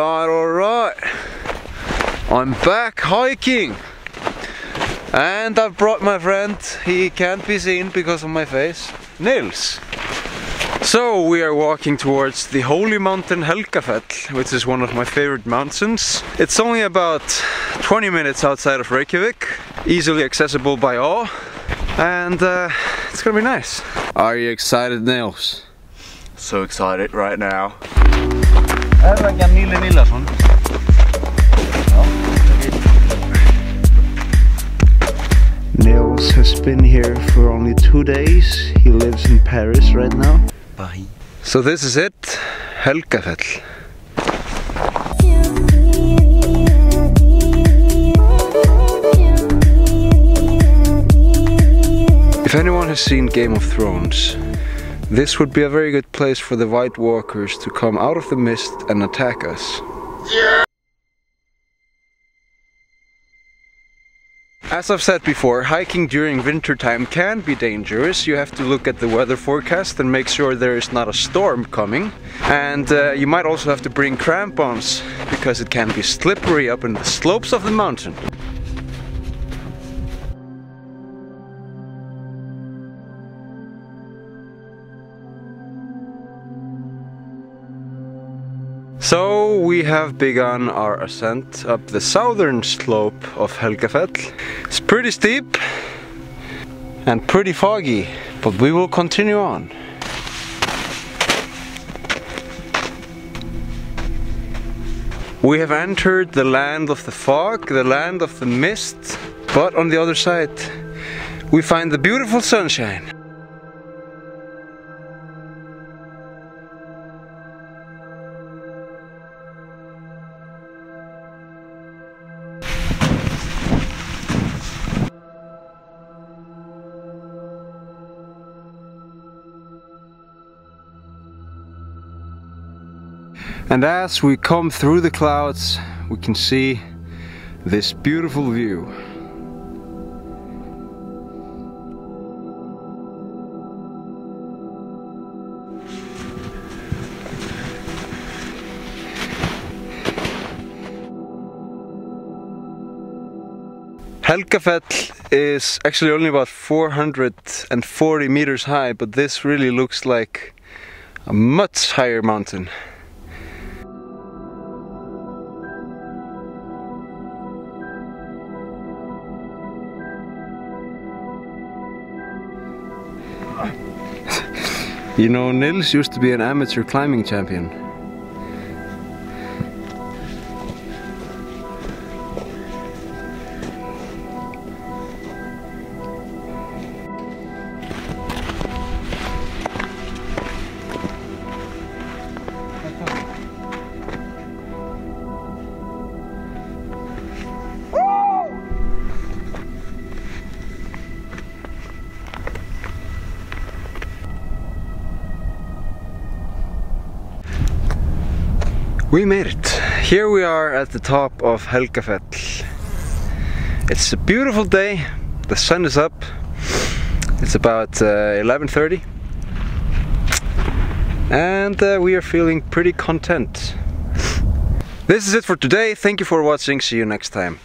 Alright, alright. I'm back hiking. And I've brought my friend. He can't be seen because of my face. Nils. So we are walking towards the holy mountain Helgafell, which is one of my favorite mountains. It's only about 20 minutes outside of Reykjavik, easily accessible by all, and uh, it's gonna be nice. Are you excited, Nils? So excited right now. Nils has been here for only two days. He lives in Paris right now. Bye. So this is it, Helgafell. If anyone has seen Game of Thrones, this would be a very good place for the White Walkers to come out of the mist and attack us. As I've said before, hiking during winter time can be dangerous. You have to look at the weather forecast and make sure there is not a storm coming. And uh, you might also have to bring crampons because it can be slippery up in the slopes of the mountain. So we have begun our ascent up the southern slope of Helgafell. It's pretty steep and pretty foggy, but we will continue on. We have entered the land of the fog, the land of the mist, but on the other side we find the beautiful sunshine. And as we come through the clouds, we can see this beautiful view. Helgafell is actually only about 440 meters high, but this really looks like a much higher mountain. You know, Nils used to be an amateur climbing champion. We made it. Here we are at the top of Helgafell. It's a beautiful day. The sun is up. It's about 11.30 uh, and uh, we are feeling pretty content. This is it for today. Thank you for watching. See you next time.